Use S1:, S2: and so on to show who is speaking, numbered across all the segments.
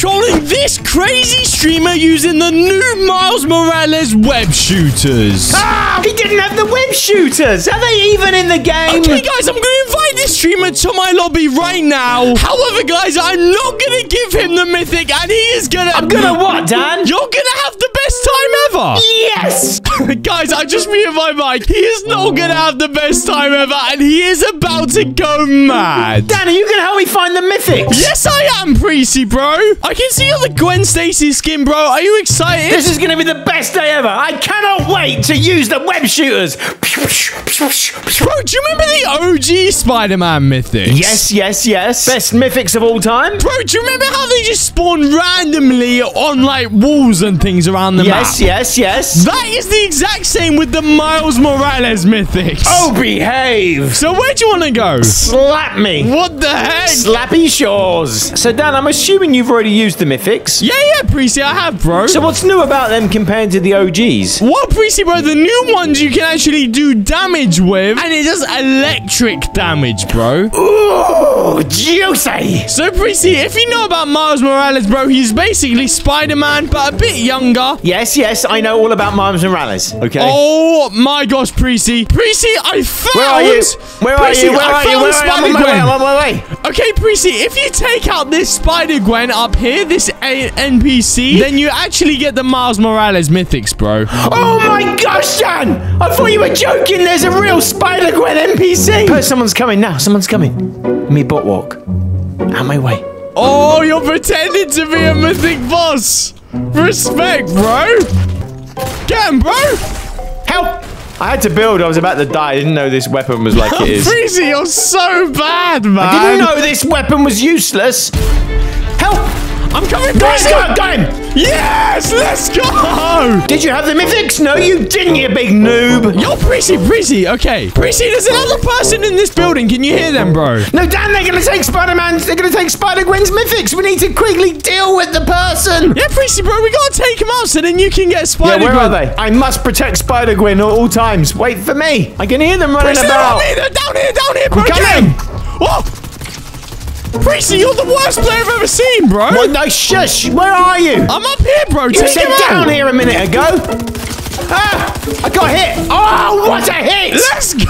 S1: trolling this crazy streamer using the new Miles Morales web shooters.
S2: Ah, he didn't have the web shooters. Are they even in the game?
S1: Okay, guys, I'm going to invite this streamer to my lobby right now. However, guys, I'm not going to give him the mythic, and he is going to...
S2: I'm gonna what, Dan?
S1: You're going Guys, I just muted my mic. He is not gonna have the best time ever, and he is about to go mad.
S2: Dan, are you gonna help me find the mythics?
S1: Yes, I am, Precy, bro. I can see on the Gwen Stacy skin, bro. Are you excited?
S2: This is gonna be the best day ever. I cannot wait to use the web shooters.
S1: Bro, do you remember the OG Spider-Man mythics?
S2: Yes, yes, yes. Best mythics of all time.
S1: Bro, do you remember how they just spawn randomly on, like, walls and things around the map?
S2: Yes, yes, yes.
S1: That is the exact same with the Miles Morales mythics.
S2: Oh, behave.
S1: So where do you want to go?
S2: Slap me.
S1: What the heck?
S2: Slappy Shores. So, Dan, I'm assuming you've already used the mythics.
S1: Yeah, yeah, Precy, I have, bro.
S2: So, what's new about them compared to the OGs?
S1: Well, Precy, bro, the new ones you can actually do damage with, and it does electric damage, bro.
S2: Ooh, juicy.
S1: So, Precy, if you know about Miles Morales, bro, he's basically Spider-Man, but a bit younger.
S2: Yes, yes, I know all about Miles Morales. Okay.
S1: Oh my gosh, Precy. Precy, I found...
S2: Where are you? Where are
S1: Precy,
S2: you? Where
S1: I
S2: are you?
S1: found
S2: Where are you? I'm on my way. I'm on my way.
S1: Okay, Precy, if you take out this Spider-Gwen up here, this A NPC, then you actually get the Miles Morales mythics, bro.
S2: Oh my gosh, Dan! I thought you were joking. There's a real Spider Gwen NPC. Oh, someone's coming now. Someone's coming. Me butt walk. Out my way.
S1: Oh, you're pretending to be a mythic boss. Respect, bro. Get him, bro.
S2: Help! I had to build. I was about to die. I didn't know this weapon was like it is.
S1: Freezy, you're so bad, man.
S2: I didn't know this weapon was useless. Help!
S1: I'm coming,
S2: Guys,
S1: Freezy.
S2: go, got him!
S1: Yes, let's go.
S2: Did you have the mythics? No, you didn't, you big noob.
S1: Yo, Precy, Precy, okay. Precy, there's another person in this building. Can you hear them, bro?
S2: No, Dan, they're gonna take Spider-Man. They're gonna take Spider-Gwen's mythics. We need to quickly deal with the person.
S1: Yeah, Precy, bro, we gotta take them out so then you can get
S2: Yeah,
S1: Spider.
S2: where are they? I must protect Spider-Gwen at all times. Wait for me. I can hear them running
S1: Precy, they're on
S2: about.
S1: me. They're down here, down here, bro.
S2: I'm
S1: Get
S2: coming.
S1: 'em. Oh. Precy, you're the worst player I've ever seen, bro.
S2: What? No, shush. Where are you?
S1: I'm up here, bro.
S2: You
S1: Take
S2: said down here a minute ago. Ah! I got hit. Oh, what a hit!
S1: Let's go,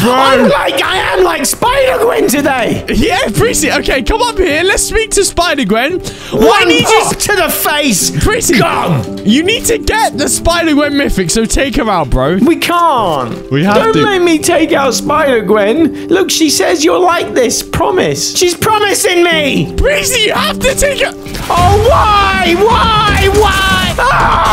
S1: bro.
S2: I'm like I am like Spider Gwen today.
S1: Yeah, Precy. Okay, come up here. Let's speak to Spider Gwen.
S2: Why
S1: need you
S2: to the face.
S1: Precy,
S2: Gone.
S1: you need to get the Spider Gwen mythic. So take her out, bro.
S2: We can't.
S1: We have
S2: Don't
S1: to.
S2: make me take out Spider Gwen. Look, she says you're like this. Promise. She's promising me.
S1: Precy, you have to take her.
S2: Oh, why? Why? Why? Ah!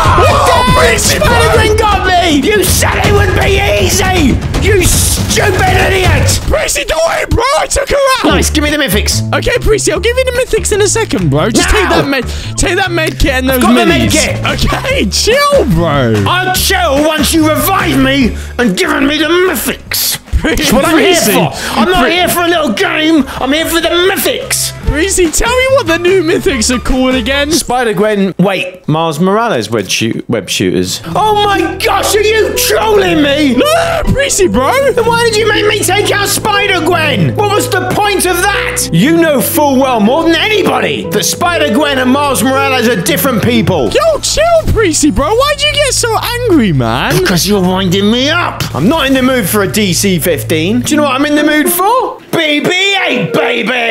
S2: Spider Gwen got me. You said it would be easy. You stupid idiot.
S1: Precy, don't worry, bro. I took her out.
S2: Nice. Give me the mythics.
S1: Okay, Precy, I'll give you the mythics in a second, bro. Just take that med, take that med kit and those
S2: got the med kit.
S1: Okay, chill, bro.
S2: I'll chill once you revive me and given me the mythics. That's what I'm here for. I'm not
S1: Pre-
S2: here for a little game. I'm here for the mythics.
S1: Precy, tell me what the new mythics are called again.
S2: Spider Gwen. Wait, Miles Morales web shoot web shooters. Oh my gosh, are you trolling me?
S1: No, Precy, bro.
S2: Then why did you make me take out Spider Gwen? What was the point of that? You know full well more than anybody that Spider Gwen and Miles Morales are different people.
S1: Yo, chill, Precy, bro. Why'd you get so angry, man?
S2: Because you're winding me up. I'm not in the mood for a DC 15. Do you know what I'm in the mood for? BB 8,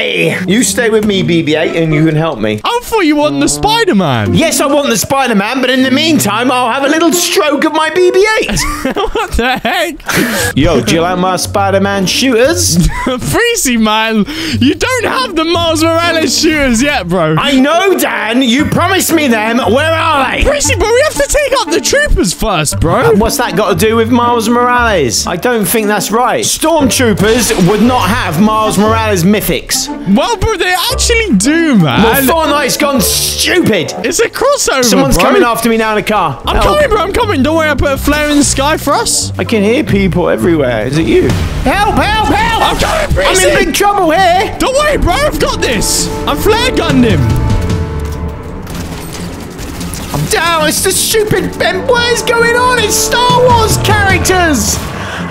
S2: You stay with me, BB 8, and you can help me.
S1: I thought you wanted the Spider-Man.
S2: Yes, I want the Spider Man, but in the meantime, I'll have a little stroke of my BB 8.
S1: what the heck?
S2: Yo, do you like my Spider Man shooters?
S1: Precy, man, you don't have the Miles Morales shooters yet, bro.
S2: I know, Dan. You promised me them. Where are they?
S1: Precy, but we have to take out the troopers first, bro.
S2: Uh, what's that got to do with Miles Morales? I don't think that's right. Stormtroopers would not have Miles Morales mythics.
S1: Well, bro, they actually do, man.
S2: Well, Fortnite's gone stupid.
S1: it's a crossover,
S2: Someone's
S1: bro.
S2: coming after me now in a car.
S1: I'm
S2: Help.
S1: coming, bro. I'm coming. Don't worry. I put a flare in the sky for us.
S2: I can hear people everywhere. Is it you? Help, help, help!
S1: I'm coming,
S2: I'm in big trouble here.
S1: Don't worry, bro. I've got this. I'm flare gunned him.
S2: I'm down. It's the stupid. Ben, what is going on? It's Star Wars characters.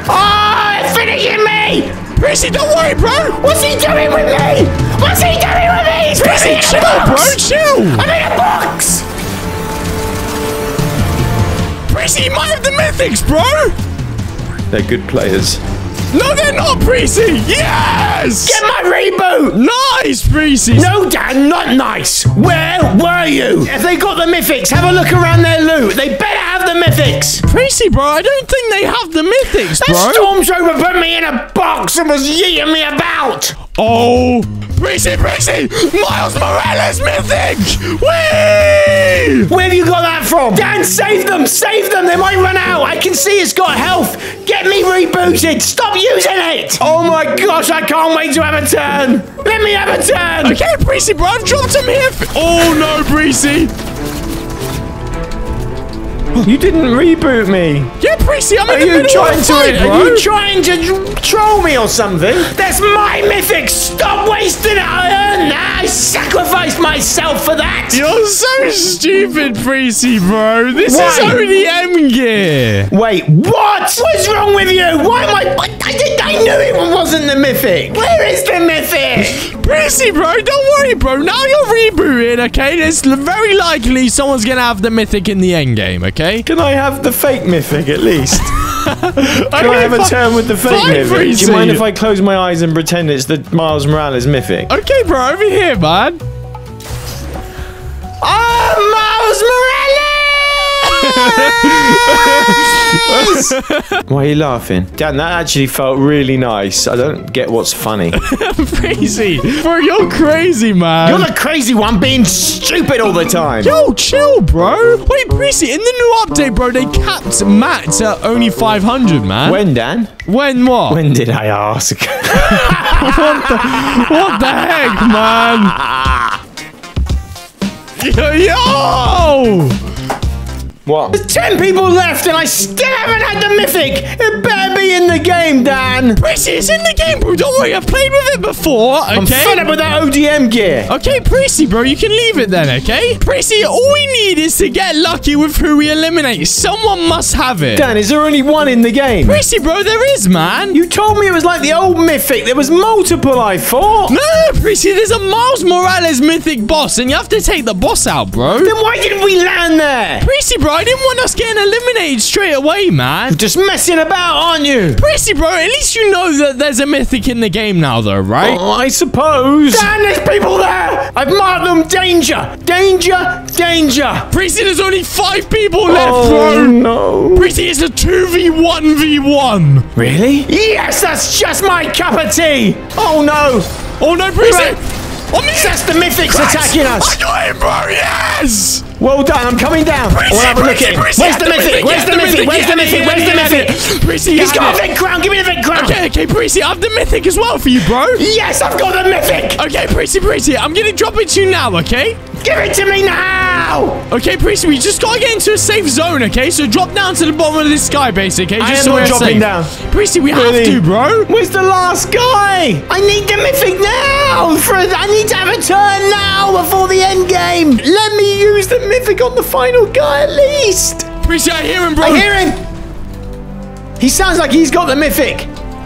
S2: Ah, it's finishing me.
S1: Precy, don't worry, bro.
S2: What's he doing with me? What's he doing with me? mythics!
S1: Prissy,
S2: Put a
S1: chill, bro,
S2: box!
S1: chill.
S2: I'm in a box!
S1: Prissy, you might have the mythics, bro.
S2: They're good players.
S1: No, they're not, Prissy. Yes.
S2: Get my reboot!
S1: Nice, Prissy.
S2: No, Dan, not nice. Where were you? If they got the mythics, have a look around their loot. They better have the mythics.
S1: Prissy, bro, I don't think they have the mythics,
S2: That
S1: bro.
S2: stormtrooper put me in a box and was yeeting me about.
S1: Oh, Prissy, Prissy, Miles Morales mythic. Whee!
S2: Where have you got that from? Dan, save them! Save them! They might run out! I can see it's got health! Get me rebooted! Stop using it! Oh my gosh, I can't wait to have a turn! Let me have a turn!
S1: Okay, Prissy, bro, I've dropped him here. Oh no, Prissy.
S2: You didn't reboot me!
S1: Yeah, Prissy, I'm in
S2: Are
S1: the
S2: you
S1: middle
S2: trying
S1: of
S2: to
S1: fight, bro.
S2: are you trying to troll me or something? That's my mythic! Stop wasting it! I earned that! I sacrificed myself for that!
S1: You're so stupid, Prissy, bro. This is
S2: Why?
S1: ODM gear.
S2: Wait, what? What's wrong with you? Why am I? I, I, did- I knew it wasn't the mythic. Where is the mythic?
S1: Prissy, bro, don't worry, bro. Now you're rebooting, okay? It's very likely someone's gonna have the mythic in the end game, okay?
S2: Can I have the fake mythic at least? Can I have a turn with the fake
S1: fine,
S2: mythic? Do you mind if I close my eyes and pretend it's the Miles Morales mythic?
S1: Okay, bro, over here, man.
S2: Oh, Miles Morales! Why are you laughing? Dan, that actually felt really nice. I don't get what's funny.
S1: I'm crazy, bro, you're crazy, man.
S2: You're the crazy one being stupid all the time.
S1: Yo, chill, bro. Wait, Prissy, in the new update, bro, they capped Matt at only 500, man.
S2: When, Dan?
S1: When what?
S2: When did I ask?
S1: What the heck, man? Yo, yo!
S2: What? There's ten people left and I still haven't had the mythic! It better be in the game, Dan!
S1: Prissy, it's in the game, bro. Don't worry, I've played with it before, okay?
S2: I'm fed up with that ODM gear!
S1: Okay, Prissy, bro, you can leave it then, okay? Prissy, all we need is to get lucky with who we eliminate. Someone must have it.
S2: Dan, is there only one in the game?
S1: Prissy, bro, there is, man.
S2: You told me it was like the old mythic. There was multiple, I thought.
S1: No, Prissy, there's a Miles Morales mythic boss, and you have to take the boss out, bro.
S2: Then why didn't we land there?
S1: Prissy, bro, I didn't want us getting eliminated straight away, man.
S2: Just messing about, aren't you?
S1: Prissy, bro, at least you know that there's a mythic in the game now, though, right?
S2: Oh, I suppose. Dan, there's people there! I've marked them danger! Danger! Danger!
S1: Prissy, there's only five people left,
S2: Oh,
S1: bro.
S2: no.
S1: Prissy, it's a 2v1v1.
S2: Really? Yes, that's just my cup of tea! Oh, no!
S1: Oh, no, Prissy.
S2: Right. That's the mythics attacking us!
S1: I got him, bro. Yes.
S2: Well done, I'm coming down.
S1: Prissy,
S2: We'll have a look at him. Where's the mythic? Where's the mythic? Where's the mythic? Where's the mythic?
S1: Prissy,
S2: He's
S1: have
S2: got a. Vic crown. Give me the Vic crown.
S1: Okay, okay, Prissy, I have the mythic as well for you, bro.
S2: Yes, I've got the mythic.
S1: Okay, Prissy, Prissy, I'm gonna drop it to you now, okay?
S2: Give it to me now.
S1: Okay, Prissy, we just gotta get into a safe zone, okay? So drop down to the bottom of this sky base, okay?
S2: I
S1: Just
S2: am
S1: so
S2: not
S1: we're
S2: dropping
S1: safe.
S2: down.
S1: Prissy, we
S2: Really?
S1: have to, bro.
S2: Where's the last guy? I need the mythic now. For I need to have a turn now before the end game. Let me use the mythic on the final guy at least.
S1: Prissy, I hear him, bro.
S2: I hear him. He sounds like he's got the mythic.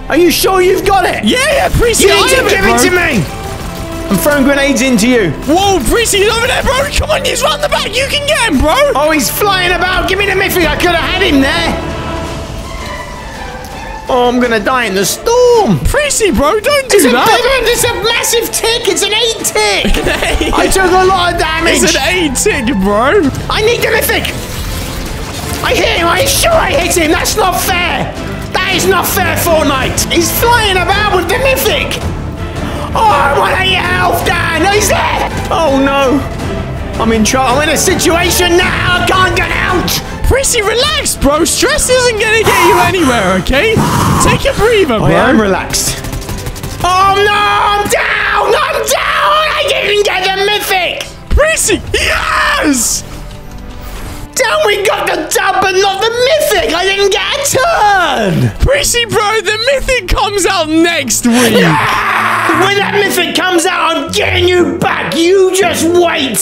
S2: Are you sure you've got it?
S1: Yeah, yeah, Prissy,
S2: You
S1: I
S2: need to give
S1: it,
S2: it to me. I'm throwing grenades into you.
S1: Whoa, he's over there, bro. Come on, he's round the back. You can get him, bro.
S2: Oh, he's flying about. Give me the mythic. I could have had him there. Oh, I'm gonna die in the storm.
S1: Prissy, bro, don't do
S2: It's a,
S1: that.
S2: it's a massive tick. It's an eight tick. I took a lot of damage.
S1: It's an eight tick, bro.
S2: I need the mythic. I hit him. I'm sure I hit him. That's not fair. That is not fair, Fortnite. He's flying about with the mythic. Oh, I want to get health, Dan. He's there. Oh, no. I'm in trouble. I'm in a situation now. I can't get out.
S1: Prissy, relax, bro. Stress isn't gonna get you anywhere, okay? Take a breather, bro.
S2: I am relaxed. Oh, no. I'm down. Turn.
S1: Prissy, bro, the mythic comes out next week. Yeah!
S2: When that mythic comes out, I'm getting you back. You just wait.